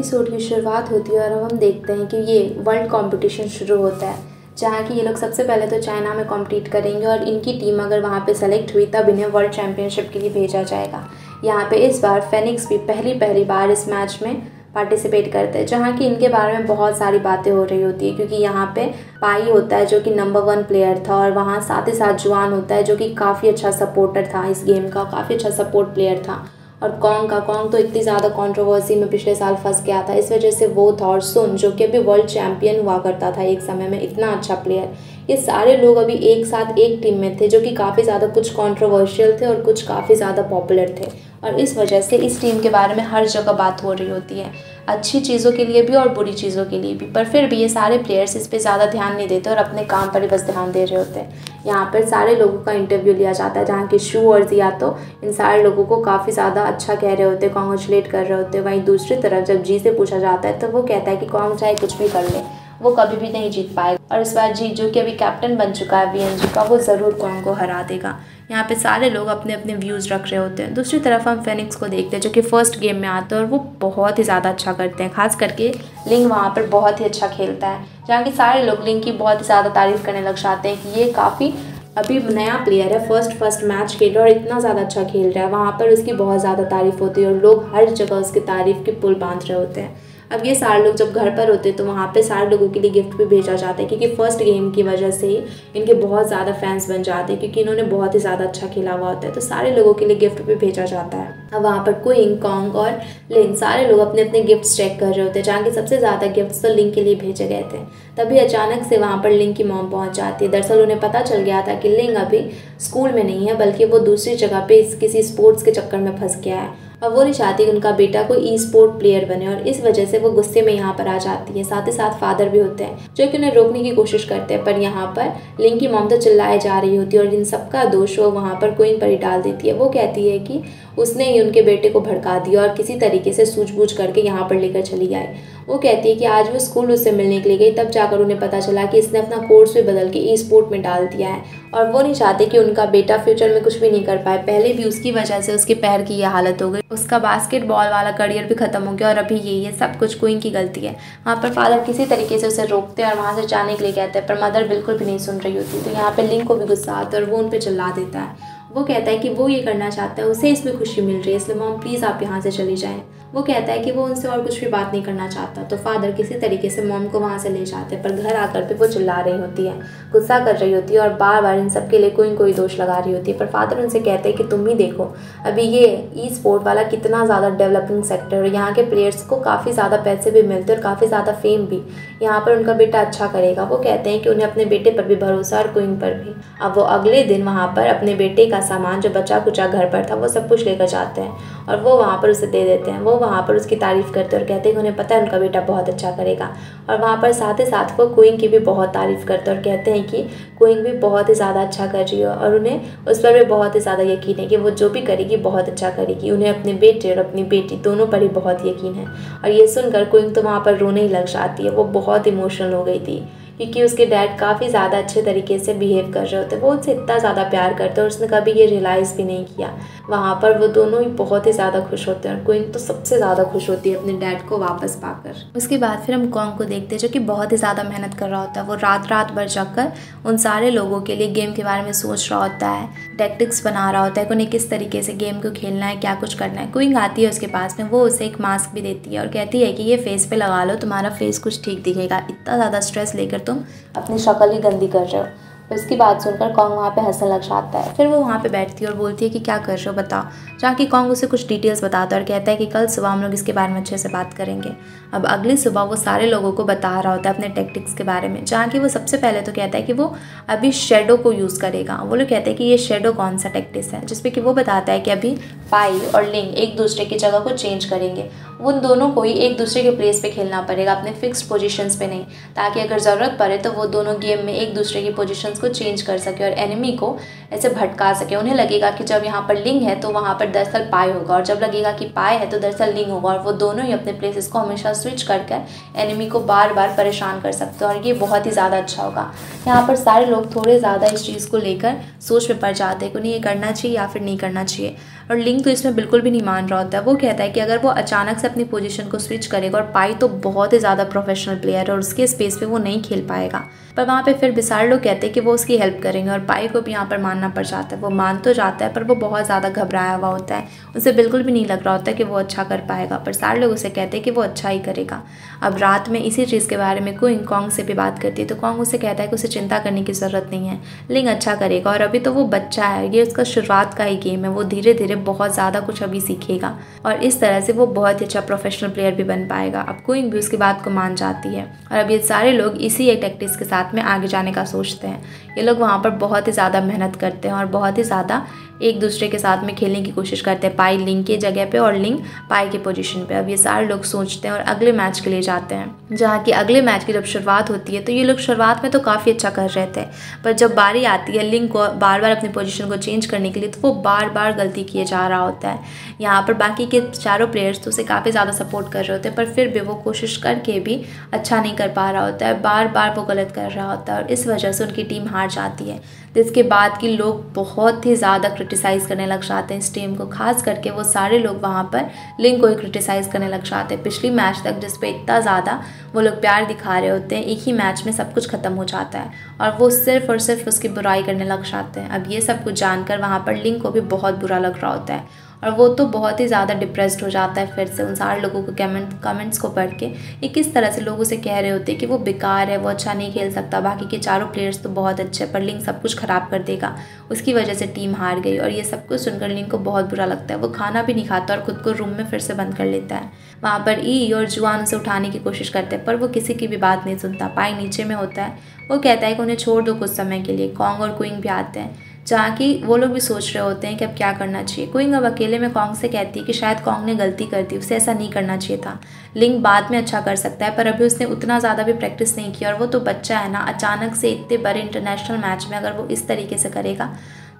Episode की शुरुआत होती है और हम देखते हैं कि ये वर्ल्ड कंपटीशन शुरू होता है। जहाँ की ये लोग सबसे पहले तो चाइना में कॉम्पीट करेंगे और इनकी टीम अगर वहाँ पे सेलेक्ट हुई, तब इन्हें वर्ल्ड चैम्पियनशिप के लिए भेजा जाएगा। यहाँ पे इस बार फेनिक्स भी पहली पहली बार इस मैच में पार्टिसिपेट करते हैं, जहाँ की इनके बारे में बहुत सारी बातें हो रही होती है, क्योंकि यहाँ पे पाई होता है जो कि नंबर वन प्लेयर था और वहाँ साथ ही साथ जुआन होता है जो कि काफ़ी अच्छा सपोर्टर था इस गेम का, काफ़ी अच्छा सपोर्ट प्लेयर था। और कॉन्ग का कॉन्ग तो इतनी ज़्यादा कंट्रोवर्सी में पिछले साल फंस गया था। इस वजह से वो था और सुन, जो कि अभी वर्ल्ड चैम्पियन हुआ करता था एक समय में, इतना अच्छा प्लेयर ये सारे लोग अभी एक साथ एक टीम में थे, जो कि काफ़ी ज़्यादा कुछ कंट्रोवर्शियल थे और कुछ काफ़ी ज़्यादा पॉपुलर थे। और इस वजह से इस टीम के बारे में हर जगह बात हो रही होती है। अच्छी चीज़ों के लिए भी और बुरी चीज़ों के लिए भी। पर फिर भी ये सारे प्लेयर्स इस पर ज़्यादा ध्यान नहीं देते और अपने काम पर ही बस ध्यान दे रहे होते हैं। यहाँ पर सारे लोगों का इंटरव्यू लिया जाता है, जहाँ के शू और जिया तो इन सारे लोगों को काफ़ी ज़्यादा अच्छा कह रहे होते हैं कॉन्ग्रेचुलेट कर रहे होते हैं। वहीं दूसरी तरफ़ जब जी से पूछा जाता है तो वो कहता है कि कौन चाहे कुछ भी कर ले। वो कभी भी नहीं जीत पाएगा। और इस बार जी जो कि अभी कैप्टन बन चुका है वीएनजी का, वो ज़रूर कौन को हरा देगा। यहाँ पे सारे लोग अपने अपने व्यूज़ रख रहे होते हैं। दूसरी तरफ़ हम फेनिक्स को देखते हैं, जो कि फ़र्स्ट गेम में आते हैं और वो बहुत ही ज़्यादा अच्छा करते हैं। खास करके लिंग वहाँ पर बहुत ही अच्छा खेलता है, जहाँ कि सारे लोग लिंग की बहुत ही ज़्यादा तारीफ़ करने लग जाते हैं कि ये काफ़ी अभी नया प्लेयर है फ़र्स्ट फ़र्स्ट मैच खेल रहा है और इतना ज़्यादा अच्छा खेल रहा है। वहाँ पर उसकी बहुत ज़्यादा तारीफ़ होती है और लोग हर जगह उसकी तारीफ़ के पुल बाँध रहे होते हैं। अब ये सारे लोग जब घर पर होते तो वहाँ पे सारे लोगों के लिए गिफ्ट भी भेजा जाता है, क्योंकि फ़र्स्ट गेम की वजह से ही इनके बहुत ज़्यादा फैंस बन जाते हैं, क्योंकि इन्होंने बहुत ही ज़्यादा अच्छा खेला हुआ होता है तो सारे लोगों के लिए गिफ्ट भी भेजा जाता है। अब वहाँ पर क्विंग कॉन्ग और लिंक सारे लोग अपने अपने गिफ्ट चेक कर रहे होते हैं, जहाँ के सबसे ज़्यादा गिफ्ट तो लिंक के लिए भेजे गए थे। तभी अचानक से वहाँ पर लिंक की मॉम पहुँच जाती है। दरअसल उन्हें पता चल गया था कि लिंक अभी स्कूल में नहीं है, बल्कि वो दूसरी जगह पे किसी स्पोर्ट्स के चक्कर में फंस गया है। और वो नहीं चाहती कि उनका बेटा कोई ई स्पोर्ट प्लेयर बने और इस वजह से वो गुस्से में यहाँ पर आ जाती है। साथ ही साथ फादर भी होते हैं, जो कि उन्हें रोकने की कोशिश करते हैं, पर यहाँ पर लिंग की मॉम तो चिल्लाए जा रही होती है और इन सबका दोष वो वहाँ पर कोइन पर ही डाल देती है। वो कहती है कि उसने ही उनके बेटे को भड़का दिया और किसी तरीके से सूझबूझ करके यहाँ पर लेकर चली आई। वो कहती है कि आज वो स्कूल उससे मिलने के लिए गई, तब जाकर उन्हें पता चला कि इसने अपना कोर्स भी बदल के ई स्पोर्ट में डाल दिया है। और वो नहीं चाहते कि उनका बेटा फ्यूचर में कुछ भी नहीं कर पाए। पहले भी उसकी वजह से उसके पैर की यह हालत हो गई। उसका बास्केटबॉल वाला करियर भी खत्म हो गया और अभी यही है, सब कुछ कोई की गलती है। वहाँ पर फादर किसी तरीके से उसे रोकते हैं और वहाँ से जाने के लिए कहते हैं, पर मदर बिल्कुल भी नहीं सुन रही होती। तो यहाँ पर लिंक को भी गुस्सा आता है और वो उन पर चिल्ला देता है। वो कहता है कि वो ये करना चाहता है, उसे इसमें खुशी मिल रही है, इसलिए मॉम प्लीज़ आप यहाँ से चली जाएँ। वो कहता है कि वो उनसे और कुछ भी बात नहीं करना चाहता। तो फादर किसी तरीके से मॉम को वहाँ से ले जाते हैं, पर घर आकर भी वो चिल्ला रही होती है, गुस्सा कर रही होती है और बार बार इन सब के लिए कोई कोई दोष लगा रही होती है। पर फादर उनसे कहते हैं कि तुम ही देखो, अभी ये ई स्पोर्ट वाला कितना ज़्यादा डेवलपिंग सेक्टर है यहाँ के प्लेयर्स को काफ़ी ज़्यादा पैसे भी मिलते हैं और काफ़ी ज़्यादा फेम भी। यहाँ पर उनका बेटा अच्छा करेगा। वो कहते हैं कि उन्हें अपने बेटे पर भी भरोसा और क्विंग पर भी। अब वो अगले दिन वहाँ पर अपने बेटे का सामान जो बचा कुचा घर पर था, वो सब कुछ लेकर जाते हैं और वो वहाँ पर उसे दे देते हैं। वो वहाँ पर उसकी तारीफ़ करते और कहते हैं कि उन्हें पता है उनका बेटा बहुत अच्छा करेगा। और वहाँ पर साथ ही साथ वो क्विंग की भी बहुत तारीफ़ करते और कहते हैं कि क्विंग भी बहुत ही ज़्यादा अच्छा कर रही है और उन्हें उस पर भी बहुत ही ज़्यादा यकीन है कि वो जो भी करेगी बहुत अच्छा करेगी। उन्हें अपने बेटे और अपनी बेटी दोनों पर ही बहुत यकीन है। और ये सुनकर क्विंग तो वहाँ पर रोने ही लग जाती है। वो बहुत इमोशनल हो गई थी। क्योंकि उसके डैड काफ़ी ज़्यादा अच्छे तरीके से बिहेव कर रहे होते वो उससे इतना ज़्यादा प्यार करते और उसने कभी ये रियलाइज़ भी नहीं किया। वहाँ पर वो दोनों ही बहुत ही ज़्यादा खुश होते हैं और क्वीन तो सबसे ज़्यादा खुश होती है अपने डैड को वापस पाकर। उसके बाद फिर हम कॉन्ग को देखते हैं जो कि बहुत ही ज़्यादा मेहनत कर रहा होता है। वो रात रात भर जाकर उन सारे लोगों के लिए गेम के बारे में सोच रहा होता है टैक्टिक्स बना रहा होता है उन्हें किस तरीके से गेम को खेलना है, क्या कुछ करना है। क्विंग आती है उसके पास में, वो उसे एक मास्क भी देती है और कहती है कि ये फेस पे लगा लो, तुम्हारा फेस कुछ ठीक दिखेगा। इतना ज़्यादा स्ट्रेस लेकर तुम अपनी शक्ल ही गंदी कर रहे हो। उसकी बात सुनकर कॉन्ग वहाँ पे हंसने लग जाता है। फिर वो वहाँ पे बैठती है और बोलती है कि क्या कर रहे हो बताओ। जहाँ की कॉन्ग उसे कुछ डिटेल्स बताता है और कहता है कि कल सुबह हम लोग इसके बारे में अच्छे से बात करेंगे। अब अगली सुबह वो सारे लोगों को बता रहा होता है अपने टेक्टिक्स के बारे में, जहाँ की वो सबसे पहले तो कहता है कि वो अभी शेडो को यूज़ करेगा। वो लोग कहते हैं कि ये शेडो कौन सा टेक्टिक्स है जिसपे कि वो बताता है कि अभी पाई और लिंग एक दूसरे की जगह को चेंज करेंगे। उन दोनों को ही एक दूसरे के प्लेस पे खेलना पड़ेगा, अपने फिक्स्ड पोजीशंस पे नहीं। ताकि अगर ज़रूरत पड़े तो वो दोनों गेम में एक दूसरे की पोजीशंस को चेंज कर सके और एनिमी को ऐसे भटका सके। उन्हें लगेगा कि जब यहाँ पर लिंग है तो वहाँ पर दरअसल पाए होगा और जब लगेगा कि पाए है तो दरअसल लिंग होगा और वो दोनों ही अपने प्लेसेस को हमेशा स्विच कर कर एनिमी को बार बार परेशान कर सकते हैं और ये बहुत ही ज़्यादा अच्छा होगा। यहाँ पर सारे लोग थोड़े ज़्यादा इस चीज़ को लेकर सोच में पड़ जाते हैं कि उन्हें ये करना चाहिए या फिर नहीं करना चाहिए। और लिंक तो इसमें बिल्कुल भी नहीं मान रहा होता। है वो कहता है कि अगर वो अचानक से अपनी पोजीशन को स्विच करेगा और पाई तो बहुत ही ज़्यादा प्रोफेशनल प्लेयर है और उसके स्पेस पे वो नहीं खेल पाएगा। पर वहाँ पे फिर बिसार लोग कहते हैं कि वो उसकी हेल्प करेंगे और पाई को भी यहाँ पर मानना पड़ जाता है। वो मान तो जाता है, पर वो बहुत ज़्यादा घबराया हुआ होता है। उसे बिल्कुल भी नहीं लग रहा होता कि वो अच्छा कर पाएगा, पर सारे लोग उसे कहते हैं कि वो अच्छा ही करेगा। अब रात में इसी चीज़ के बारे में कोई कॉन्ग से भी बात करती है तो कॉन्ग उसे कहता है कि उसे चिंता करने की ज़रूरत नहीं है। लिंग अच्छा करेगा और अभी तो वो बच्चा है, ये उसका शुरुआत का ही गेम है, वो धीरे धीरे बहुत ज़्यादा कुछ अभी सीखेगा और इस तरह से वो बहुत ही अच्छा प्रोफेशनल प्लेयर भी बन पाएगा। अब कोइंग भी उसकी बात को मान जाती है और अब ये सारे लोग इसी एक टैक्टिक्स के साथ में आगे जाने का सोचते हैं। ये लोग वहाँ पर बहुत ही ज़्यादा मेहनत करते हैं और बहुत ही ज़्यादा एक दूसरे के साथ में खेलने की कोशिश करते हैं। पाई लिंग के जगह पे और लिंग पाई के पोजीशन पे। अब ये सारे लोग सोचते हैं और अगले मैच के लिए जाते हैं। जहाँ की अगले मैच की जब शुरुआत होती है तो ये लोग शुरुआत में तो काफ़ी अच्छा कर रहे थे, पर जब बारी आती है लिंग को बार बार अपनी पोजिशन को चेंज करने के लिए तो वो बार बार गलती किए जा रहा होता है। यहाँ पर बाकी के चारों प्लेयर्स तो उसे काफ़ी ज़्यादा सपोर्ट कर रहे होते हैं, पर फिर भी वो कोशिश करके भी अच्छा नहीं कर पा रहा होता है। बार बार वो गलत कर रहा होता है और इस वजह से उनकी टीम हार जाती है। जिसके बाद कि लोग बहुत ही ज़्यादा क्रिटिसाइज़ करने लग जाते हैं इस टीम को। खास करके वो सारे लोग वहाँ पर लिंक को ही क्रिटिसाइज़ करने लग जाते हैं। पिछली मैच तक जिस पर इतना ज़्यादा वो लोग प्यार दिखा रहे होते हैं, एक ही मैच में सब कुछ ख़त्म हो जाता है और वो सिर्फ़ और सिर्फ़ उसकी बुराई करने लग जाते हैं। अब ये सब कुछ जानकर वहाँ पर लिंक को भी बहुत बुरा लग रहा होता है। और वो तो बहुत ही ज़्यादा डिप्रेस्ड हो जाता है फिर से उन सारे लोगों को कमेंट कमेंट्स को पढ़ के ये किस तरह से लोग उसे कह रहे होते हैं कि वो बेकार है, वो अच्छा नहीं खेल सकता। बाकी के चारों प्लेयर्स तो बहुत अच्छे पर लिंक सब कुछ ख़राब कर देगा। उसकी वजह से टीम हार गई और ये सब कुछ सुनकर लिंक को बहुत बुरा लगता है। वो खाना भी नहीं खाता और खुद को रूम में फिर से बंद कर लेता है। वहाँ पर ई और जुआन उसे उठाने की कोशिश करते हैं, पर वो किसी की भी बात नहीं सुनता। पाई नीचे में होता है। वो कहता है कि उन्हें छोड़ दो कुछ समय के लिए। कॉन्ग और क्विंग भी आते हैं। जहाँ की वो लोग भी सोच रहे होते हैं कि अब क्या करना चाहिए। कोइंग अब अकेले में कॉन्ग से कहती है कि शायद कॉन्ग ने गलती कर दी, उसे ऐसा नहीं करना चाहिए था। लिंग बाद में अच्छा कर सकता है, पर अभी उसने उतना ज़्यादा भी प्रैक्टिस नहीं किया और वो तो बच्चा है ना, अचानक से इतने बड़े इंटरनेशनल मैच में अगर वो इस तरीके से करेगा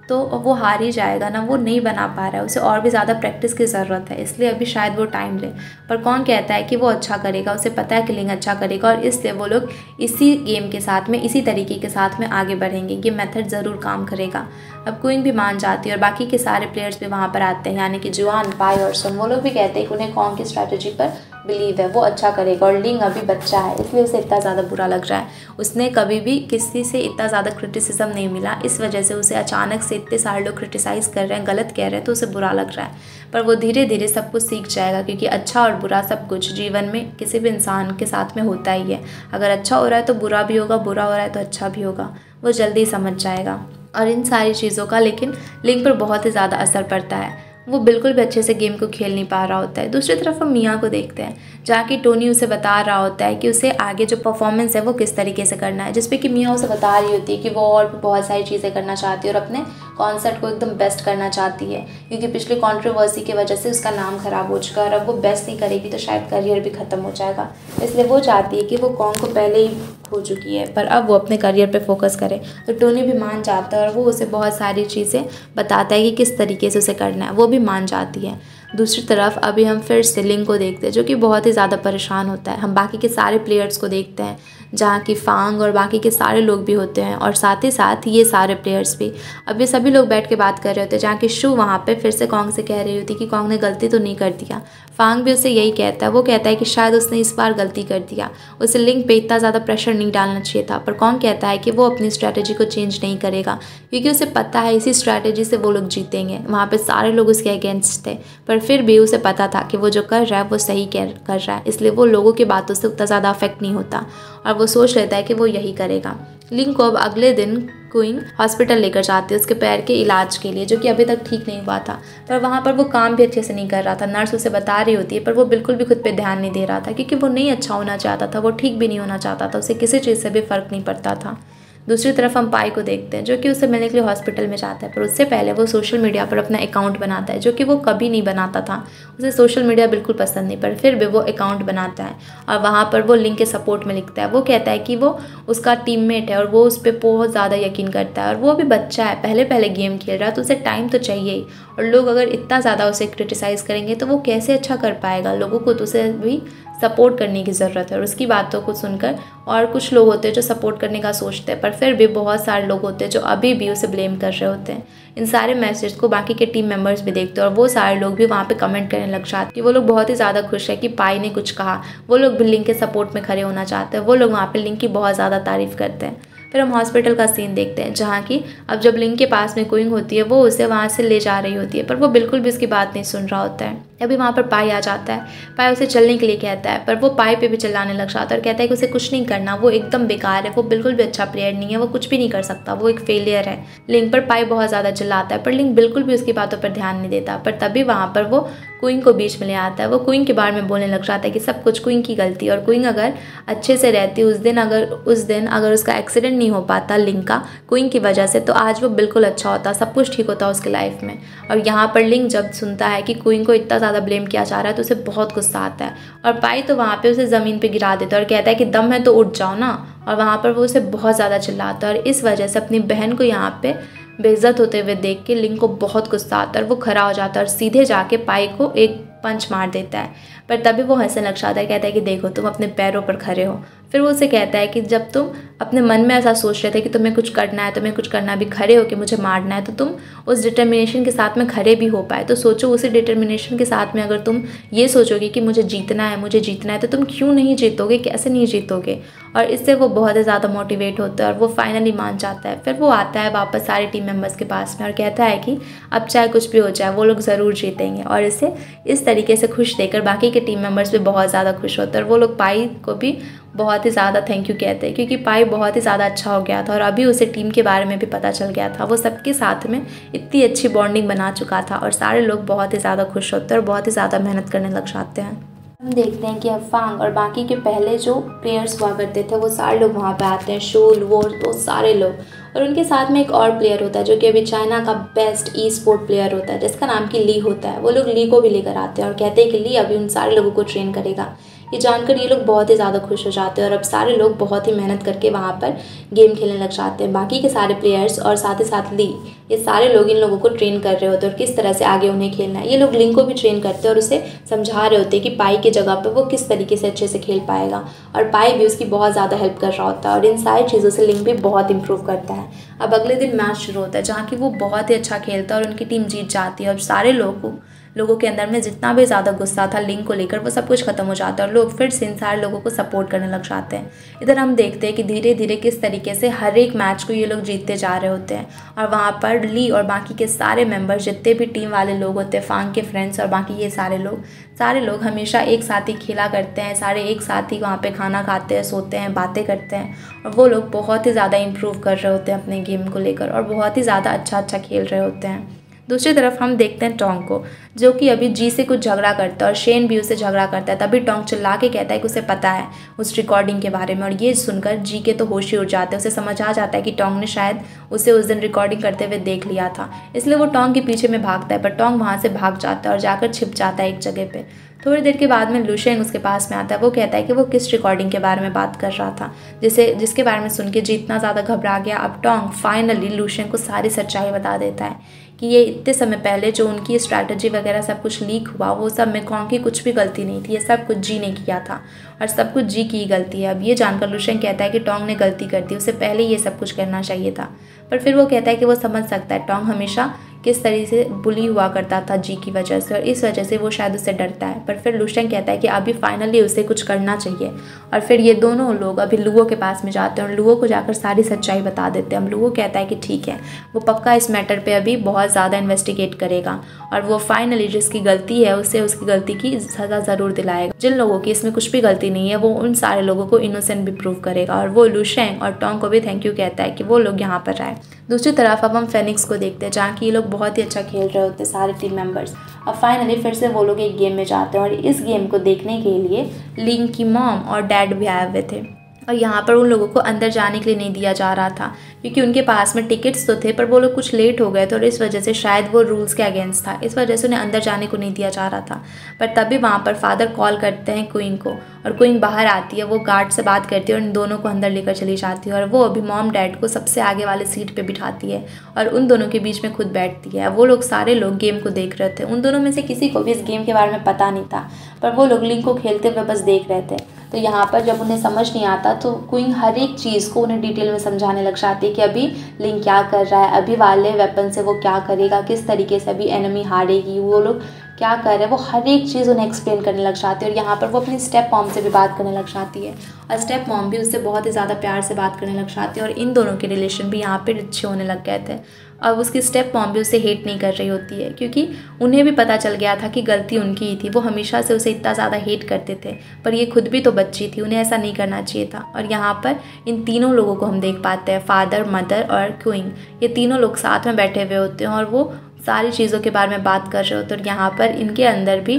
तो वो हार ही जाएगा ना, वो नहीं बना पा रहा है, उसे और भी ज़्यादा प्रैक्टिस की ज़रूरत है, इसलिए अभी शायद वो टाइम ले। पर कौन कहता है कि वो अच्छा करेगा, उसे पता है कि लिंग अच्छा करेगा और इसलिए वो लोग इसी गेम के साथ में, इसी तरीके के साथ में आगे बढ़ेंगे ये मेथड ज़रूर काम करेगा। अब क्वीन भी मान जाती है और बाकी के सारे प्लेयर्स भी वहाँ पर आते हैं, यानी कि जुआन पाई और सुन वो लोग भी कहते हैं कि उन्हें कौन की स्ट्रैटेजी पर बिलीव है, वो अच्छा करेगा और लिंग अभी बच्चा है, इसलिए उसे इतना ज़्यादा बुरा लग रहा है। उसने कभी भी किसी से इतना ज़्यादा क्रिटिसिज्म नहीं मिला, इस वजह से उसे अचानक से इतने सारे लोग क्रिटिसाइज़ कर रहे हैं, गलत कह रहे हैं तो उसे बुरा लग रहा है। पर वो धीरे धीरे सब कुछ सीख जाएगा, क्योंकि अच्छा और बुरा सब कुछ जीवन में किसी भी इंसान के साथ में होता ही है। अगर अच्छा हो रहा है तो बुरा भी होगा, बुरा हो रहा है तो अच्छा भी होगा। वो जल्दी समझ जाएगा। और इन सारी चीज़ों का लेकिन लिंग पर बहुत ही ज़्यादा असर पड़ता है। वो बिल्कुल भी अच्छे से गेम को खेल नहीं पा रहा होता है। दूसरी तरफ़ हम मियाँ को देखते हैं, जहाँ की टोनी उसे बता रहा होता है कि उसे आगे जो परफॉर्मेंस है वो किस तरीके से करना है जिसपे कि मियाँ उसे बता रही होती है कि वो और बहुत सारी चीज़ें करना चाहती है और अपने कॉन्सर्ट को एकदम बेस्ट करना चाहती है, क्योंकि पिछली कॉन्ट्रोवर्सी की वजह से उसका नाम ख़राब हो चुका है और अब वो बेस्ट नहीं करेगी तो शायद करियर भी ख़त्म हो जाएगा। इसलिए वो चाहती है कि वो कौन को पहले ही हो चुकी है, पर अब वो अपने करियर पे फोकस करे। तो टोनी भी मान जाता है और वो उसे बहुत सारी चीज़ें बताता है कि किस तरीके से उसे करना है, वो भी मान जाती है। दूसरी तरफ़ अभी हम फिर सिलिंग को देखते हैं, जो कि बहुत ही ज़्यादा परेशान होता है। हम बाकी के सारे प्लेयर्स को देखते हैं जहाँ की फांग और बाकी के सारे लोग भी होते हैं और साथ ही साथ ये सारे प्लेयर्स भी। अब ये सभी लोग बैठ के बात कर रहे होते हैं, जहाँ की शू वहाँ पे फिर से कॉन्ग से कह रही होती कि कॉन्ग ने गलती तो नहीं कर दिया। फांग भी उसे यही कहता है, वो कहता है कि शायद उसने इस बार गलती कर दिया। उसे लिंक पे इतना ज़्यादा प्रेशर नहीं डालना चाहिए था, पर कौन कहता है कि वो अपनी स्ट्रैटेजी को चेंज नहीं करेगा, क्योंकि उसे पता है इसी स्ट्रैटेजी से वो लोग जीतेंगे। वहाँ पर सारे लोग उसके अगेंस्ट थे, पर फिर भी उसे पता था कि वो जो कर रहा है, वो सही कर रहा है, इसलिए वो लोगों की बातों से उतना ज़्यादा अफेक्ट नहीं होता। और वो सोच लेता है कि वो यही करेगा। लिंग को अब अगले दिन क्वीन हॉस्पिटल लेकर जाती है उसके पैर के इलाज के लिए, जो कि अभी तक ठीक नहीं हुआ था। पर वहाँ पर वो काम भी अच्छे से नहीं कर रहा था। नर्स उसे बता रही होती है, पर वो बिल्कुल भी खुद पे ध्यान नहीं दे रहा था, क्योंकि वो नहीं अच्छा होना चाहता था, वो ठीक भी नहीं होना चाहता था, उसे किसी चीज़ से भी फ़र्क नहीं पड़ता था। दूसरी तरफ़ हम पाई को देखते हैं, जो कि उसे मिलने के लिए हॉस्पिटल में जाता है, पर उससे पहले वो सोशल मीडिया पर अपना अकाउंट बनाता है, जो कि वो कभी नहीं बनाता था। उसे सोशल मीडिया बिल्कुल पसंद नहीं, पर फिर भी वो अकाउंट बनाता है। और वहाँ पर वो लिंक के सपोर्ट में लिखता है। वो कहता है कि वो उसका टीममेट है और वो उस पर बहुत ज़्यादा यकीन करता है। और वो भी बच्चा है, पहले पहले गेम खेल रहा है तो उसे टाइम तो चाहिए ही। और लोग अगर इतना ज़्यादा उसे क्रिटिसाइज़ करेंगे तो वो कैसे अच्छा कर पाएगा? लोगों को तो उसे भी सपोर्ट करने की ज़रूरत है। और उसकी बातों को सुनकर और कुछ लोग होते हैं जो सपोर्ट करने का सोचते हैं, पर फिर भी बहुत सारे लोग होते हैं जो अभी भी उसे ब्लेम कर रहे होते हैं। इन सारे मैसेज को बाकी के टीम मेंबर्स भी देखते हैं और वो सारे लोग भी वहाँ पे कमेंट करने लग जाते कि वो लोग बहुत ही ज़्यादा खुश है कि पाई ने कुछ कहा। वो लोग भी लिंक के सपोर्ट में खड़े होना चाहते हैं। वो लोग वहाँ पर लिंक की बहुत ज़्यादा तारीफ़ करते हैं। फिर हम हॉस्पिटल का सीन देखते हैं, जहाँ की अब जब लिंक के पास में कोइंग होती है, वो उसे वहाँ से ले जा रही होती है, पर वो बिल्कुल भी उसकी बात नहीं सुन रहा होता है। अभी वहाँ पर पाई आ जाता है, पाई उसे चलने के लिए कहता है, पर वो पाई पे भी चिल्लाने लग जाता है और कहता है कि उसे कुछ नहीं करना, वो एकदम बेकार है, वो बिल्कुल भी अच्छा प्लेयर नहीं है, वो कुछ भी नहीं कर सकता, वो एक फेलियर है। लिंक पर पाई बहुत ज़्यादा चिल्लाता है, पर लिंक बिल्कुल भी उसकी बातों पर ध्यान नहीं देता, पर तभी वहाँ पर वो क्वीन को बीच में ले आता है, वो क्वीन के बारे में बोलने लग जाता है कि सब कुछ क्वीन की गलती और क्वीन अगर अच्छे से रहती, उस दिन अगर, उस दिन अगर उसका एक्सीडेंट नहीं हो पाता लिंक का क्वीन की वजह से तो आज वो बिल्कुल अच्छा होता, सब कुछ ठीक होता उसके लाइफ में। और यहाँ पर लिंक जब सुनता है कि क्वीन को इतना ज़्यादा ब्लेम किया जा रहा है तो उसे बहुत गुस्सा आता है। और पाई तो वहाँ पे उसे ज़मीन पे गिरा देता है और कहता है कि दम है तो उठ जाओ ना। और वहाँ पर वो उसे बहुत ज़्यादा चिल्लाता है और इस वजह से अपनी बहन को यहाँ पे बेइज्जत होते हुए देख के लिंग को बहुत गुस्सा आता है और वो खड़ा हो जाता है और सीधे जाके पाई को एक पंच मार देता है। पर तभी वो हंसने लग जाता है, कहता है कि देखो, तुम अपने पैरों पर खड़े हो। फिर वो उसे कहता है कि जब तुम अपने मन में ऐसा सोच रहे थे कि तुम्हें कुछ करना है, तुम्हें कुछ करना भी खड़े हो कि मुझे मारना है तो तुम उस डिटर्मिनेशन के साथ में खड़े भी हो पाए। तो सोचो उसी डिटर्मिनेशन के साथ में अगर तुम ये सोचोगे कि मुझे जीतना है, मुझे जीतना है तो तुम क्यों नहीं जीतोगे? कैसे नहीं जीतोगे? और इससे वो बहुत ही ज़्यादा मोटिवेट होता है और वो फाइनली मान जाता है। फिर वो आता है वापस सारे टीम मेंबर्स के पास में और कहता है कि अब चाहे कुछ भी हो जाए, वो लोग ज़रूर जीतेंगे। और इसे इस तरीके से खुश देकर बाकी के टीम मेंबर्स भी बहुत ज़्यादा खुश होते हैं और वो लोग पाई को भी बहुत ही ज़्यादा थैंक यू कहते हैं, क्योंकि पाई बहुत ही ज़्यादा अच्छा हो गया था और अभी उसे टीम के बारे में भी पता चल गया था। वो सबके साथ में इतनी अच्छी बॉन्डिंग बना चुका था और सारे लोग बहुत ही ज़्यादा खुश होते हैं और बहुत ही ज़्यादा मेहनत करने लग जाते हैं। हम देखते हैं कि अफांग और बाकी के पहले जो प्लेयर्स हुआ करते थे, वो सारे लोग वहाँ पे आते हैं, शूल, वो वो सारे लोग। और उनके साथ में एक और प्लेयर होता है, जो कि अभी चाइना का बेस्ट ई स्पोर्ट प्लेयर होता है, जिसका नाम की ली होता है। वो लोग ली को भी लेकर आते हैं और कहते हैं कि ली अभी उन सारे लोगों को ट्रेन करेगा। ये जानकर ये लोग बहुत ही ज़्यादा खुश हो जाते हैं और अब सारे लोग बहुत ही मेहनत करके वहाँ पर गेम खेलने लग जाते हैं। बाकी के सारे प्लेयर्स और साथ ही साथ ली, ये सारे लोग इन लोगों को ट्रेन कर रहे होते हैं और किस तरह से आगे उन्हें खेलना है। ये लोग लिंक को भी ट्रेन करते हैं और उसे समझा रहे होते हैं कि पाई की जगह पर वो किस तरीके से अच्छे से खेल पाएगा। और पाई भी उसकी बहुत ज़्यादा हेल्प कर रहा होता है और इन सारी चीज़ों से लिंक भी बहुत इंप्रूव करता है। अब अगले दिन मैच शुरू होता है, जहाँ की वो बहुत ही अच्छा खेलता है और उनकी टीम जीत जाती है और सारे लोग लोगों के अंदर में जितना भी ज़्यादा गुस्सा था लिंक को लेकर, वो सब कुछ ख़त्म हो जाता है और लोग फिर से इन लोगों को सपोर्ट करने लग जाते हैं। इधर हम देखते हैं कि धीरे धीरे किस तरीके से हर एक मैच को ये लोग जीतते जा रहे होते हैं। और वहाँ पर ली और बाकी के सारे मेंबर्स जितने भी टीम वाले लोग होते हैं फांग के फ्रेंड्स और बाकी ये सारे लोग सारे लोग हमेशा एक साथ ही खेला करते हैं, सारे एक साथ ही वहाँ पे खाना खाते हैं, सोते हैं, बातें करते हैं और वो लोग बहुत ही ज़्यादा इम्प्रूव कर रहे होते हैं अपने गेम को लेकर और बहुत ही ज़्यादा अच्छा अच्छा खेल रहे होते हैं। दूसरी तरफ़ हम देखते हैं टोंग को, जो कि अभी जी से कुछ झगड़ा करता है और शेन भी उसे झगड़ा करता है, तभी टोंग चिल्ला के कहता है कि उसे पता है उस रिकॉर्डिंग के बारे में और ये सुनकर जी के तो होश ही उड़ जाते हैं, उसे समझ आ जाता है कि टोंग ने शायद उसे उस दिन रिकॉर्डिंग करते हुए देख लिया था। इसलिए वो टोंग के पीछे में भागता है, पर टोंग वहाँ से भाग जाता है और जाकर छिप जाता है एक जगह पर थोड़ी देर के बाद में लुशेंग उसके पास में आता है, वो कहता है कि वो किस रिकॉर्डिंग के बारे में बात कर रहा था, जिसे, जिसके बारे में सुन के जी इतना ज़्यादा घबरा गया। अब टोंग फाइनली लुशेंग को सारी सच्चाई बता देता है। कि ये इतने समय पहले जो उनकी स्ट्रैटेजी वगैरह सब कुछ लीक हुआ, वो सब में मेकॉन्ग की कुछ भी गलती नहीं थी। ये सब कुछ जी ने किया था और सब कुछ जी की गलती है। अब ये जानकर लुशन कहता है कि टोंग ने गलती कर दी, उसे पहले ये सब कुछ करना चाहिए था। पर फिर वो कहता है कि वो समझ सकता है, टोंग हमेशा किस तरीके से बुली हुआ करता था जी की वजह से और इस वजह से वो शायद उससे डरता है। पर फिर लुशेंग कहता है कि अभी फाइनली उसे कुछ करना चाहिए। और फिर ये दोनों लोग अभी लुओ के पास में जाते हैं और लुओ को जाकर सारी सच्चाई बता देते हैं। अब लुओ कहता है कि ठीक है, वो पक्का इस मैटर पर अभी बहुत ज़्यादा इन्वेस्टिगेट करेगा और वो फाइनली जिसकी गलती है, उसे उसकी गलती की सज़ा ज़रूर दिलाएगा। जिन लोगों की इसमें कुछ भी गलती नहीं है, वो उन सारे लोगों को इनोसेंट भी प्रूव करेगा। और वो लुशेंग और टोंग को भी थैंक यू कहता है कि वो लोग यहाँ पर आए। दूसरी तरफ़ अब हम फेनिक्स को देखते हैं, जहाँ कि ये लोग बहुत ही अच्छा खेल रहे होते हैं, सारे टीम मेंबर्स अब फाइनली फिर से वो लोग एक गेम में जाते हैं और इस गेम को देखने के लिए लिंक की मॉम और डैड भी आए हुए थे। और यहाँ पर उन लोगों को अंदर जाने के लिए नहीं दिया जा रहा था, क्योंकि उनके पास में टिकट्स तो थे, पर वो लोग कुछ लेट हो गए थे और इस वजह से शायद वो रूल्स के अगेंस्ट था। इस वजह से उन्हें अंदर जाने को नहीं दिया जा रहा था। पर तभी वहाँ पर फादर कॉल करते हैं क्वीन को और क्वीन बाहर आती है, वो गार्ड से बात करती है और इन दोनों को अंदर लेकर चली जाती है और वो अभी मॉम डैड को सबसे आगे वाले सीट पर बिठाती है और उन दोनों के बीच में खुद बैठती है। वो लोग सारे लोग गेम को देख रहे थे। उन दोनों में से किसी को भी इस गेम के बारे में पता नहीं था, पर वो लोग लिंक को खेलते हुए बस देख रहे थे। तो यहाँ पर जब उन्हें समझ नहीं आता तो क्वीन हर एक चीज़ को उन्हें डिटेल में समझाने लग जाती है कि अभी लिंक क्या कर रहा है, अभी वाले वेपन से वो क्या करेगा, किस तरीके से अभी एनिमी हारेगी, वो लोग क्या कर रहे हैं, वो हर एक चीज़ उन्हें एक्सप्लेन करने लग जाती है और यहाँ पर वो अपनी स्टेप मॉम से भी बात करने लग जाती है। और स्टेप मॉम भी उससे बहुत ही ज़्यादा प्यार से बात करने लग जाती है और इन दोनों के रिलेशन भी यहाँ पर अच्छे होने लग गए थे। और उसकी स्टेप मॉम भी उसे हेट नहीं कर रही होती है, क्योंकि उन्हें भी पता चल गया था कि गलती उनकी ही थी। वो हमेशा से उसे इतना ज़्यादा हेट करते थे, पर ये खुद भी तो बच्ची थी, उन्हें ऐसा नहीं करना चाहिए था। और यहाँ पर इन तीनों लोगों को हम देख पाते हैं फादर मदर और क्विंग ये तीनों लोग साथ में बैठे हुए होते हैं और वो सारी चीज़ों के बारे में बात कर रहे होते हैं और यहाँ पर इनके अंदर भी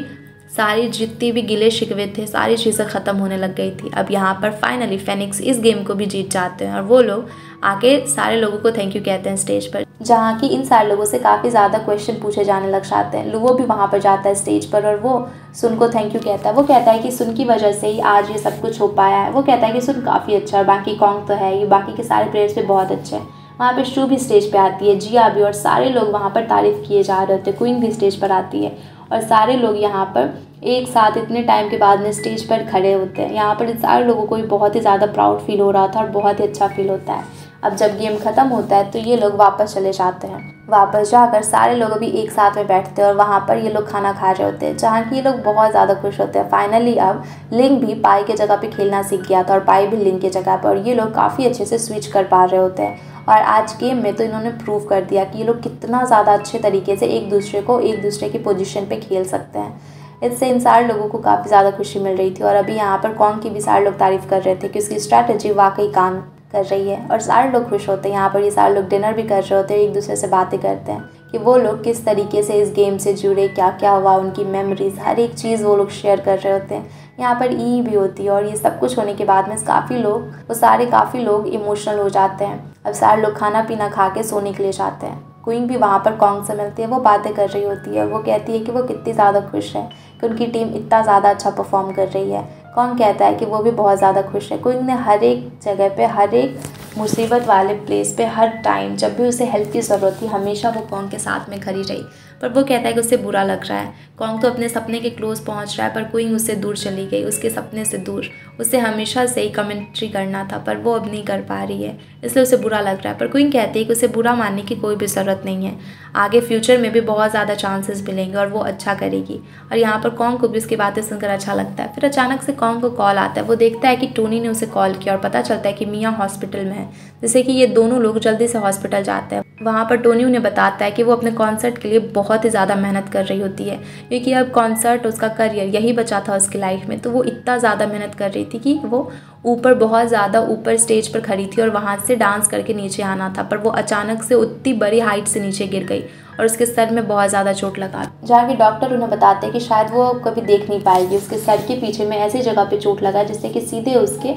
सारी जितनी भी गिले शिकवे थे, सारी चीज़ें ख़त्म होने लग गई थी। अब यहाँ पर फाइनली फेनिक्स इस गेम को भी जीत जाते हैं और वो लोग आके सारे लोगों को थैंक यू कहते हैं स्टेज पर। जहाँ की इन सारे लोगों से काफ़ी ज़्यादा क्वेश्चन पूछे जाने लग जाते हैं। वो भी वहाँ पर जाता है स्टेज पर और वो सुन को थैंक यू कहता है। वो कहता है कि सुन की वजह से ही आज ये सब कुछ हो पाया है। वो कहता है कि सुन काफ़ी अच्छा है, बाकी कॉन्ग तो है ये बाकी के सारे प्लेयर्स भी बहुत अच्छे हैं। वहाँ पे शू भी स्टेज पे आती है जिया भी और सारे लोग वहाँ पर तारीफ़ किए जा रहे होते क्वीन भी स्टेज पर आती है। और सारे लोग यहाँ पर एक साथ इतने टाइम के बाद में स्टेज पर खड़े होते हैं। यहाँ पर सारे लोगों को भी बहुत ही ज़्यादा प्राउड फील हो रहा था और बहुत ही अच्छा फील होता है। अब जब गेम ख़त्म होता है तो ये लोग वापस चले जाते हैं। वापस जाकर सारे लोग अभी एक साथ में बैठते हैं और वहाँ पर ये लोग खाना खा रहे होते हैं, जहाँ की ये लोग बहुत ज़्यादा खुश होते हैं। फाइनली अब लिंक भी पाई के जगह पे खेलना सीख गया था और पाई भी लिंक के जगह पर और ये लोग काफ़ी अच्छे से स्विच कर पा रहे होते हैं। और आज गेम में तो इन्होंने प्रूव कर दिया कि ये लोग कितना ज़्यादा अच्छे तरीके से एक दूसरे को एक दूसरे की पोजिशन पर खेल सकते हैं। इससे इन सारे लोगों को काफ़ी ज़्यादा खुशी मिल रही थी और अभी यहाँ पर कौन की भी सारे लोग तारीफ़ कर रहे थे कि उसकी स्ट्रैटेजी वाकई काम कर रही है। और सारे लोग खुश होते हैं। यहाँ पर ये सारे लोग डिनर भी कर रहे होते हैं एक दूसरे से बातें करते हैं। कि वो लोग किस तरीके से इस गेम से जुड़े क्या क्या हुआ, उनकी मेमोरीज हर एक चीज़ वो लोग शेयर कर रहे होते हैं। यहाँ पर ई भी होती है और ये सब कुछ होने के बाद में काफ़ी लोग, वो सारे काफ़ी लोग इमोशनल हो जाते हैं। अब सारे लोग खाना पीना खा के सोने के लिए जाते हैं। क्वीन भी वहाँ पर कॉन्ग से मिलती है, वो बातें कर रही होती है, वो कहती है कि वो कितनी ज़्यादा खुश है कि उनकी टीम इतना ज़्यादा अच्छा परफॉर्म कर रही है। कौन कहता है कि वो भी बहुत ज़्यादा खुश है। क्वीन ने हर एक जगह पे, हर एक मुसीबत वाले प्लेस पे, हर टाइम जब भी उसे हेल्प की ज़रूरत थी, हमेशा वो कौन के साथ में खड़ी रही। पर वो कहता है कि उसे बुरा लग रहा है। कौन तो अपने सपने के क्लोज पहुँच रहा है, पर कोई उससे दूर चली गई, उसके सपने से दूर। उसे हमेशा से ही कमेंट्री करना था, पर वो अब नहीं कर पा रही है। इसलिए उसे बुरा लग रहा है। पर कोई कहती है कि उसे बुरा मानने की कोई भी ज़रूरत नहीं है। आगे फ्यूचर में भी बहुत ज़्यादा चांसेस मिलेंगे और वो अच्छा करेगी। और यहाँ पर कॉन्ग को भी उसकी बातें सुनकर अच्छा लगता है। फिर अचानक से कॉन्ग को कॉल आता है। वो देखता है कि टोनी ने उसे कॉल किया और पता चलता है कि मियाँ हॉस्पिटल में है। जैसे कि ये दोनों लोग जल्दी से हॉस्पिटल जाते हैं। वहाँ पर टोनी उन्हें बताता है कि वो अपने कॉन्सर्ट के लिए बहुत ही ज़्यादा मेहनत कर रही होती है, क्योंकि अब कॉन्सर्ट, उसका करियर यही बचा था उसकी लाइफ में तो वो इतना ज़्यादा मेहनत कर रही थी कि वो ऊपर, बहुत ज़्यादा ऊपर स्टेज पर खड़ी थी और वहाँ से डांस करके नीचे आना था, पर वो अचानक से उतनी बड़ी हाइट से नीचे गिर गई और उसके सर में बहुत ज़्यादा चोट लगा। जहाँ के डॉक्टर उन्हें बताते हैं कि शायद वो कभी देख नहीं पाएगी, उसके सर के पीछे में ऐसी जगह पे चोट लगा जिससे कि सीधे उसके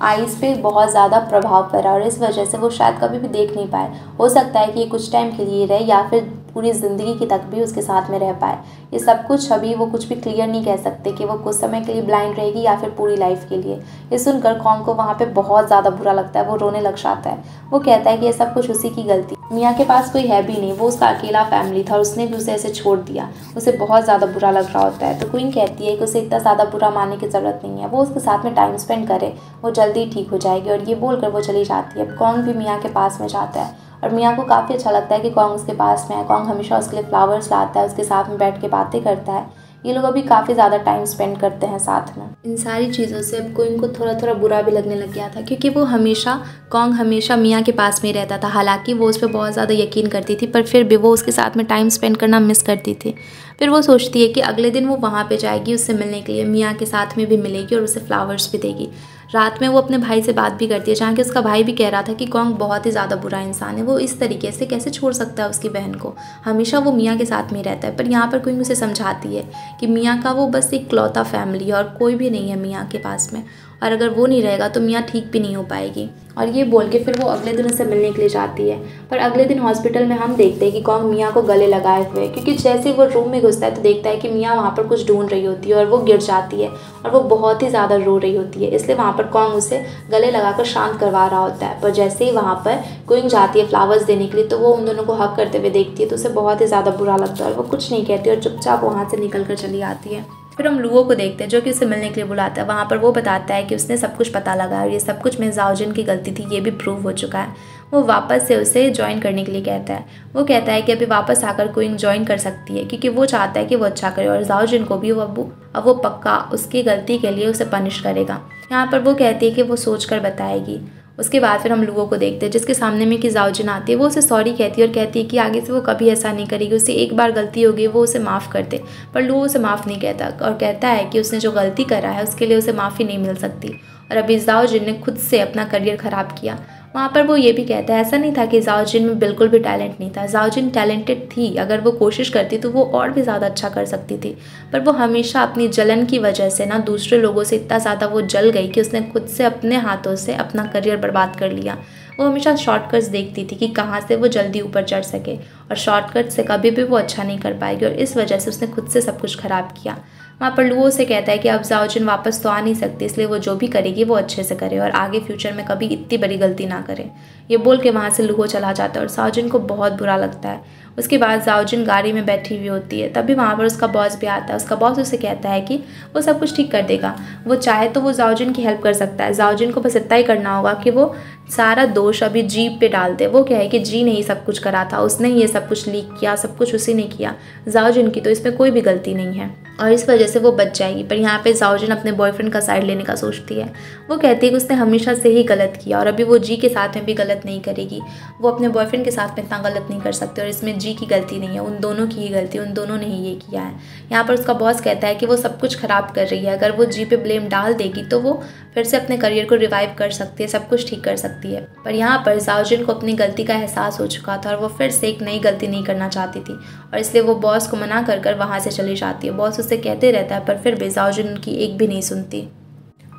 आइज़ पे बहुत ज़्यादा प्रभाव पड़ा और इस वजह से वो शायद कभी भी देख नहीं पाए। हो सकता है कि ये कुछ टाइम के लिए रहे या फिर पूरी ज़िंदगी की तक भी उसके साथ में रह पाए। ये सब कुछ अभी वो कुछ भी क्लियर नहीं कह सकते कि वो कुछ समय के लिए ब्लाइंड रहेगी या फिर पूरी लाइफ के लिए। ये सुनकर कौन को वहाँ पे बहुत ज़्यादा बुरा लगता है, वो रोने लग जाता है। वो कहता है कि ये सब कुछ उसी की गलती। मियाँ के पास कोई है भी नहीं, वो उसका अकेला फैमिली था और उसने भी उसे ऐसे छोड़ दिया। उसे बहुत ज़्यादा बुरा लग रहा होता है। तो क्वीन कहती है कि उसे इतना ज़्यादा बुरा मानने की ज़रूरत नहीं है। वो उसके साथ में टाइम स्पेंड करे, वो जल्दी ठीक हो जाएगी और ये बोलकर वो चली जाती है। कौन भी मियाँ के पास में जाता है और मियाँ को काफ़ी अच्छा लगता है कि कॉन्ग उसके पास में है। कॉन्ग हमेशा उसके लिए फ्लावर्स लाता है, उसके साथ में बैठ के बातें करता है। ये लोग अभी काफ़ी ज़्यादा टाइम स्पेंड करते हैं साथ में। इन सारी चीज़ों से अब कोई इनको थोड़ा थोड़ा बुरा भी लगने लग गया था, क्योंकि वो हमेशा कॉन्ग हमेशा मियाँ के पास में ही रहता था। हालाँकि वो उस पर बहुत ज़्यादा यकीन करती थी, पर फिर भी वो उसके साथ में टाइम स्पेंड करना मिस करती थी। फिर वो सोचती है कि अगले दिन वो वहाँ पर जाएगी, उससे मिलने के लिए, मियाँ के साथ में भी मिलेगी और उसे फ्लावर्स भी देगी। रात में वो अपने भाई से बात भी करती है, जहाँ कि उसका भाई भी कह रहा था कि कॉन्ग बहुत ही ज़्यादा बुरा इंसान है, वो इस तरीके से कैसे छोड़ सकता है उसकी बहन को? हमेशा वो मियाँ के साथ में रहता है, पर यहाँ पर कोई उसे समझाती है कि मियाँ का वो बस एक क्लौता फैमिली है और कोई भी नहीं है मियाँ के पास में। और अगर वो नहीं रहेगा तो मियाँ ठीक भी नहीं हो पाएगी। और ये बोल के फिर वो अगले दिन उससे मिलने के लिए जाती है। पर अगले दिन हॉस्पिटल में हम देखते हैं कि कौन मियाँ को गले लगाए हुए हैं। क्योंकि जैसे वो रूम में घुसता है तो देखता है कि मियाँ वहाँ पर कुछ ढूंढ रही होती है और वो गिर जाती है और वो बहुत ही ज़्यादा रो रही होती है। इसलिए वहाँ पर कौन उसे गले लगाकर शांत करवा रहा होता है। पर जैसे ही वहाँ पर क्विंग जाती है फ्लावर्स देने के लिए तो वो उन दोनों को हक करते हुए देखती है तो उसे बहुत ही ज़्यादा बुरा लगता है और वो कुछ नहीं कहती और चुपचाप वहाँ से निकल कर चली आती है। फिर हम लुओ को देखते हैं, जो कि उसे मिलने के लिए बुलाता है। वहाँ पर वो बताता है कि उसने सब कुछ पता लगा और ये सब कुछ में जाओजिन की गलती थी, ये भी प्रूव हो चुका है। वो वापस से उसे ज्वाइन करने के लिए कहता है। वो कहता है कि अभी वापस आकर कोई ज्वाइन कर सकती है, क्योंकि वो चाहता है कि वो अच्छा करे और जाओजिन को भी वो अब वो पक्का उसकी गलती के लिए उसे पनिश करेगा। यहाँ पर वो कहती है कि वो सोच कर बताएगी। उसके बाद फिर हम लोगों को देखते हैं, जिसके सामने में कि जाओजिन आती है, वो उसे सॉरी कहती है और कहती है कि आगे से वो कभी ऐसा नहीं करेगी, उसे एक बार गलती होगी वो उसे माफ़ करते पर लुओ उसे माफ़ नहीं कहता और कहता है कि उसने जो गलती करा है, उसके लिए उसे माफ़ी नहीं मिल सकती। और अभी जाओजिन ने खुद से अपना करियर ख़राब किया वहाँ पर वो ये भी कहता है, ऐसा नहीं था कि जाओजिन में बिल्कुल भी टैलेंट नहीं था। जाओजिन टैलेंटेड थी, अगर वो कोशिश करती तो वो और भी ज़्यादा अच्छा कर सकती थी। पर वो हमेशा अपनी जलन की वजह से ना दूसरे लोगों से इतना ज़्यादा वो जल गई कि उसने खुद से अपने हाथों से अपना करियर बर्बाद कर लिया। वो हमेशा शॉर्टकट्स देखती थी कि कहाँ से वो जल्दी ऊपर चढ़ सके और शॉर्टकट से कभी भी वो अच्छा नहीं कर पाएगी और इस वजह से उसने खुद से सब कुछ ख़राब किया। वहाँ पर लुओ से कहता है कि अब जाओजिन वापस तो आ नहीं सकती, इसलिए वो जो भी करेगी वो अच्छे से करे और आगे फ्यूचर में कभी इतनी बड़ी गलती ना करे। ये बोल के वहाँ से लुगो चला जाता है और साउजिन को बहुत बुरा लगता है। उसके बाद जाओजिन गाड़ी में बैठी हुई होती है। तभी वहाँ पर उसका बॉस भी आता है। उसका बॉस उसे कहता है कि वो सब कुछ ठीक कर देगा। वो चाहे तो वो जाओजिन की हेल्प कर सकता है। जाओजिन को बस इतना ही करना होगा कि वो सारा दोष अभी जी पे डाल दे। वो क्या है कि जी ने ही सब कुछ करा था। उसने ही ये सब कुछ लीक किया। सब कुछ उसी ने किया। जाओजिन की तो इसमें कोई भी गलती नहीं है। और इस वजह से वो बच जाएगी। पर यहाँ पे जाओजिन अपने बॉयफ्रेंड का साइड लेने का सोचती है। वो कहती है कि उसने हमेशा से ही गलत किया और अभी वो जी के साथ में भी गलत नहीं करेगी। वो अपने बॉयफ्रेंड के साथ में इतना गलत नहीं कर सकते और इसमें जी की गलती नहीं है, उन दोनों की ही गलती उन दोनों ने ही ये किया है। यहाँ पर उसका बॉस कहता है कि वो सब कुछ ख़राब कर रही है, अगर वो जी पे ब्लेम डाल देगी तो वो फिर से अपने करियर को रिवाइव कर सकती है, सब कुछ ठीक कर सकती है। पर यहाँ पर जाओजिन को अपनी गलती का एहसास हो चुका था और वो फिर से एक नई गलती नहीं करना चाहती थी और इसलिए वो बॉस को मना कर कर वहाँ से चली जाती है। बॉस उससे कहते रहता है पर फिर भी जाओजिन उनकी एक भी नहीं सुनती।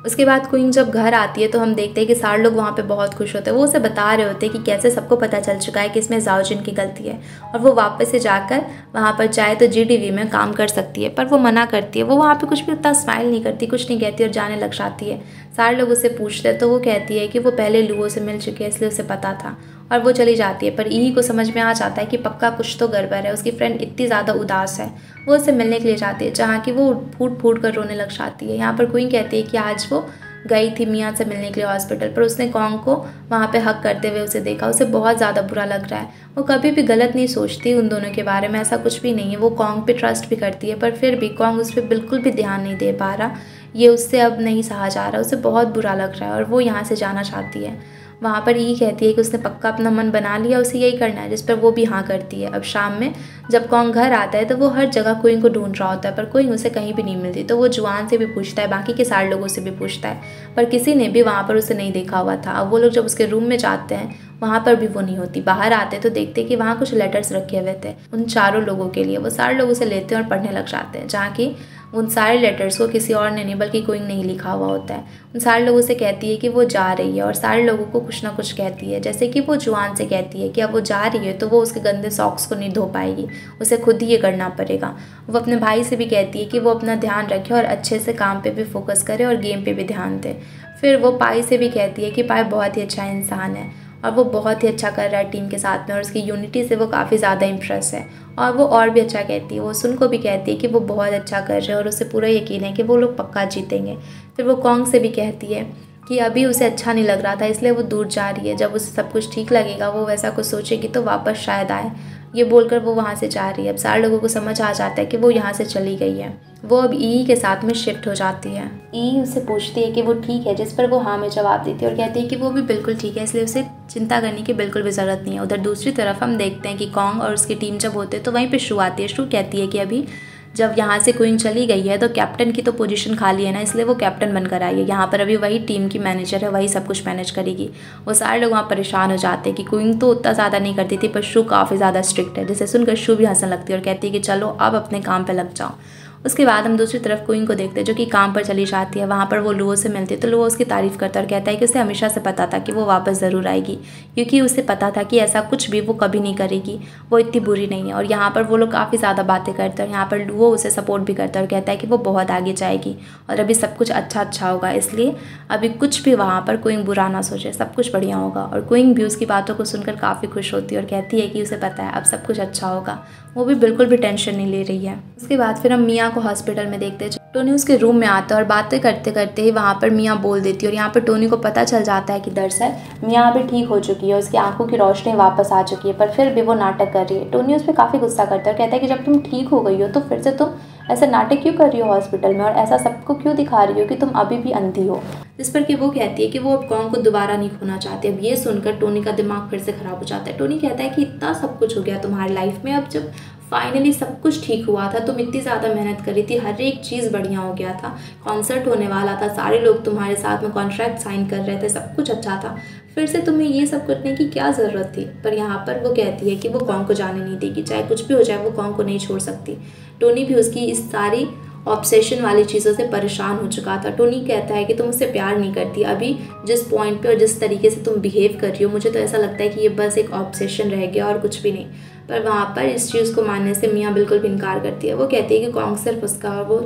उसके बाद क्वीन जब घर आती है तो हम देखते हैं कि सारे लोग वहाँ पे बहुत खुश होते हैं। वो उसे बता रहे होते हैं कि कैसे सबको पता चल चुका है कि इसमें जाओजिन की गलती है। और वो वापस से जाकर वहाँ पर जाए तो जीडीवी में काम कर सकती है, पर वो मना करती है। वो वहाँ पर कुछ भी उतना स्माइल नहीं करती, कुछ नहीं कहती और जाने लग जाती है। सारे लोग उससे पूछते हैं तो वो कहती है कि वो पहले लोगों से मिल चुकी है, इसलिए उसे पता था। और वो चली जाती है। पर यही को समझ में आ जाता है कि पक्का कुछ तो गड़बड़ है। उसकी फ्रेंड इतनी ज़्यादा उदास है। वो उससे मिलने के लिए जाती है, जहाँ की वो फूट फूट कर रोने लग जाती है। यहाँ पर क्वीन कहती है कि आज वो गई थी मियाँ से मिलने के लिए हॉस्पिटल पर उसने कॉन्ग को वहाँ पे हक करते हुए उसे देखा। उसे बहुत ज़्यादा बुरा लग रहा है। वो कभी भी गलत नहीं सोचती उन दोनों के बारे में, ऐसा कुछ भी नहीं है। वो कॉन्ग पे ट्रस्ट भी करती है, पर फिर भी कॉन्ग उस पर बिल्कुल भी ध्यान नहीं दे पा रहा। ये उससे अब नहीं सहा जा रहा। उसे बहुत बुरा लग रहा है और वो यहाँ से जाना चाहती है। वहाँ पर यही कहती है कि उसने पक्का अपना मन बना लिया, उसे यही करना है, जिस पर वो भी हाँ करती है। अब शाम में जब कौन घर आता है तो वो हर जगह कोई को ढूंढ रहा होता है, पर कोई उसे कहीं भी नहीं मिलती। तो वो जुआन से भी पूछता है, बाकी के सारे लोगों से भी पूछता है, पर किसी ने भी वहाँ पर उसे नहीं देखा हुआ था। अब वो लोग जब उसके रूम में जाते हैं, वहाँ पर भी वो नहीं होती। बाहर आते तो देखते कि वहाँ कुछ लेटर्स रखे हुए थे, उन चारों लोगों के लिए। वो सारे लोग उसे लेते हैं और पढ़ने लग जाते हैं, जहाँ की उन सारे लेटर्स को किसी और ने नहीं, बल्कि कोई नहीं लिखा हुआ होता है। उन सारे लोगों से कहती है कि वो जा रही है और सारे लोगों को कुछ ना कुछ कहती है। जैसे कि वो जुआन से कहती है कि अब वो जा रही है तो वो उसके गंदे सॉक्स को नहीं धो पाएगी, उसे खुद ही ये करना पड़ेगा। वो अपने भाई से भी कहती है कि वो अपना ध्यान रखे और अच्छे से काम पर भी फोकस करे और गेम पर भी ध्यान दे। फिर वो पाई से भी कहती है कि पाई बहुत ही अच्छा इंसान है। और वो बहुत ही अच्छा कर रहा है टीम के साथ में और उसकी यूनिटी से वो काफ़ी ज़्यादा इम्प्रेस है। और वो और भी अच्छा कहती है, वो सुन को भी कहती है कि वो बहुत अच्छा कर रहे हैं और उसे पूरा यकीन है कि वो लोग पक्का जीतेंगे। फिर वो कॉन्ग से भी कहती है कि अभी उसे अच्छा नहीं लग रहा था, इसलिए वो दूर जा रही है। जब उसे सब कुछ ठीक लगेगा, वो वैसा कुछ सोचेगी तो वापस शायद आए। ये बोलकर वो वहाँ से जा रही है। अब सारे लोगों को समझ आ जाता है कि वो यहाँ से चली गई है। वो अब ई के साथ में शिफ्ट हो जाती है। ई उसे पूछती है कि वो ठीक है, जिस पर वो हाँ में जवाब देती है और कहती है कि वो भी बिल्कुल ठीक है, इसलिए उसे चिंता करने की बिल्कुल भी ज़रूरत नहीं है। उधर दूसरी तरफ़ हम देखते हैं कि कॉन्ग और उसकी टीम जब होते हैं तो वहीं पर शू आती है। शू कहती है कि अभी जब यहाँ से क्वीन चली गई है तो कैप्टन की तो पोजीशन खाली है ना, इसलिए वो कैप्टन बनकर आई है। यहाँ पर अभी वही टीम की मैनेजर है, वही सब कुछ मैनेज करेगी। वो सारे लोग वहाँ परेशान हो जाते हैं कि क्वीन तो उतना ज़्यादा नहीं करती थी, पर शू काफ़ी ज़्यादा स्ट्रिक्ट है। जैसे सुनकर शू भी हंसने लगती है और कहती है कि चलो, अब अपने काम पर लग जाओ। उसके बाद हम दूसरी तरफ़ क्वीन को देखते हैं, जो कि काम पर चली जाती है, वहाँ पर वो लुओ से मिलती है तो लुओ उसकी तारीफ़ करता है और कहता है कि उसे हमेशा से पता था कि वो वापस ज़रूर आएगी, क्योंकि उसे पता था कि ऐसा कुछ भी वो कभी नहीं करेगी, वो इतनी बुरी नहीं है। और यहाँ पर वो लोग काफ़ी ज़्यादा बातें करते हैं और यहाँ पर लुओ उसे सपोर्ट भी करता है और कहता है कि वो बहुत आगे जाएगी और अभी सब कुछ अच्छा अच्छा होगा, इसलिए अभी कुछ भी वहाँ पर क्वीन बुरा ना सोचे, सब कुछ बढ़िया होगा। और क्वीन भी उसकी बातों को सुनकर काफ़ी खुश होती है और कहती है कि उसे पता है अब सब कुछ अच्छा होगा। वो भी बिल्कुल भी टेंशन नहीं ले रही है। उसके बाद फिर हम मियाँ को हॉस्पिटल में देखते हैं। टोनी उसके रूम में आता है और बातें करते करते ही वहाँ पर मियाँ बोल देती है और यहाँ पर टोनी को पता चल जाता है कि दरअसल मियाँ अभी ठीक हो चुकी है, उसकी आँखों की रोशनी वापस आ चुकी है, पर फिर भी वो नाटक कर रही है। टोनी उस पर काफ़ी गुस्सा करता है और कहता है कि जब तुम ठीक हो गई हो तो फिर से तुम ऐसा नाटक क्यों कर रही हो हॉस्पिटल में और ऐसा सबको क्यों दिखा रही हो कि तुम अभी भी अंधी हो? जिस पर कि वो कहती है कि वो अब कौन को दोबारा नहीं खोना चाहती। अब ये सुनकर टोनी का दिमाग फिर से ख़राब हो जाता है। टोनी कहता है कि इतना सब कुछ हो गया तुम्हारी लाइफ में। अब जब फाइनली सब कुछ ठीक हुआ था, तुम इतनी ज़्यादा मेहनत करी थी, हर एक चीज़ बढ़िया हो गया था। कॉन्सर्ट होने वाला था, सारे लोग तुम्हारे साथ में कॉन्ट्रैक्ट साइन कर रहे थे, सब कुछ अच्छा था। फिर से तुम्हें ये सब करने की क्या ज़रूरत थी? पर यहाँ पर वो कहती है कि वो कौन को जाने नहीं देगी। चाहे कुछ भी हो जाए, वो कौन को नहीं छोड़ सकती। टोनी भी उसकी इस सारी ऑब्सेशन वाली चीज़ों से परेशान हो चुका था। टोनी कहता है कि तुम उससे प्यार नहीं करती। अभी जिस पॉइंट पे और जिस तरीके से तुम बिहेव कर रही हो, मुझे तो ऐसा लगता है कि ये बस एक ऑब्सेशन रह गया और कुछ भी नहीं। पर वहाँ पर इस चीज़ को मानने से मियाँ बिल्कुल भी इनकार करती है। वो कहती है कि कौन सिर्फ़ उसका वो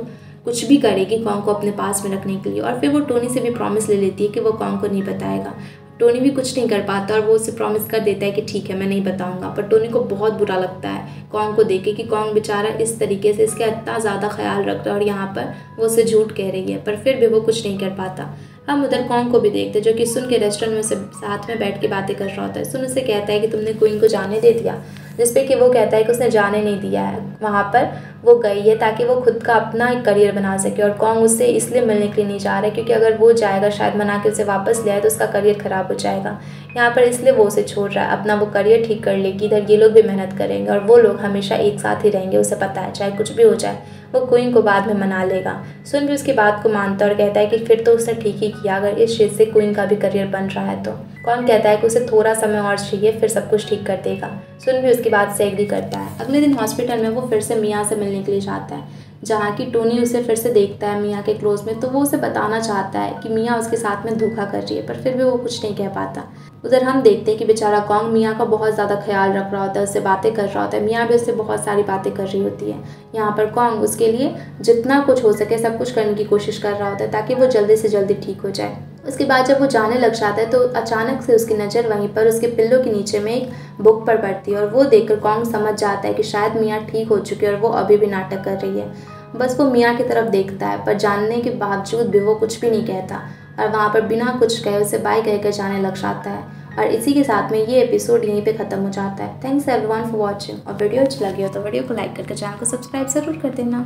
कुछ भी करेगी कौन को अपने पास में रखने के लिए। और फिर वो टोनी से भी प्रॉमिस ले लेती है कि वो कौन को नहीं बताएगा। टोनी भी कुछ नहीं कर पाता और वो उसे प्रॉमिस कर देता है कि ठीक है, मैं नहीं बताऊँगा। पर टोनी को बहुत बुरा लगता है कॉन्ग को देखे कि कॉन्ग बेचारा इस तरीके से इसका इतना ज़्यादा ख्याल रख रहा है और यहाँ पर वो उसे झूठ कह रही है, पर फिर भी वो कुछ नहीं कर पाता। हम उधर कॉन्ग को भी देखते, जो कि सुन के रेस्टोरेंट में उसे साथ में बैठ के बातें कर रहा होता है। सुन उसे कहता है कि तुमने क्वीन को जाने दे दिया। जिसपे कि वो कहता है कि उसने जाने नहीं दिया है। वहाँ पर वो गई है ताकि वो खुद का अपना एक करियर बना सके और कॉन्ग उससे इसलिए मिलने के लिए नहीं जा रहा है, क्योंकि अगर वो जाएगा, शायद मना के उसे वापस ले आए तो उसका करियर ख़राब हो जाएगा। यहाँ पर इसलिए वो उसे छोड़ रहा है। अपना वो करियर ठीक कर लेगी, इधर ये लोग भी मेहनत करेंगे और वो लोग हमेशा एक साथ ही रहेंगे, उसे पता है, चाहे कुछ भी हो जाए, वो क्वीन को बाद में मना लेगा। सुन भी उसकी बात को मानता और कहता है कि फिर तो उसने ठीक ही किया, अगर इस चीज़ से क्वीन का भी करियर बन रहा है तो। कौन कहता है कि उसे थोड़ा समय और चाहिए, फिर सब कुछ ठीक कर देगा। सुन भी उसकी बात से एग्री करता है। अगले दिन हॉस्पिटल में वो फिर से मियाँ से मिलने के लिए जाता है, जहाँ की टोनी उसे फिर से देखता है मियाँ के क्लोज में तो वो उसे बताना चाहता है कि मियाँ उसके साथ में धोखा कर रही है, पर फिर भी वो कुछ नहीं कह पाता। उधर हम देखते हैं कि बेचारा कौंग मियाँ का बहुत ज़्यादा ख्याल रख रहा होता है, उससे बातें कर रहा होता है। मियाँ भी उससे बहुत सारी बातें कर रही होती है। यहाँ पर कौंग उसके लिए जितना कुछ हो सके सब कुछ करने की कोशिश कर रहा होता है ताकि वो जल्दी से जल्दी ठीक हो जाए। उसके बाद जब वो जाने लग जाता है तो अचानक से उसकी नज़र वहीं पर उसके पिल्लों के नीचे में एक बुक पर पड़ती है और वो देखकर कौंग समझ जाता है कि शायद मियाँ ठीक हो चुकी है और वो अभी भी नाटक कर रही है। बस वो मियाँ की तरफ़ देखता है, पर जानने के बावजूद भी वो कुछ भी नहीं कहता। और वहाँ पर बिना कुछ कहे उसे बाय कह कर जाने लग जाता है। और इसी के साथ में ये एपिसोड यहीं पे ख़त्म हो जाता है। थैंक्स एवरीवन फॉर वॉचिंग और वीडियो अच्छी लगी हो तो वीडियो को लाइक करके चैनल को सब्सक्राइब ज़रूर कर देना।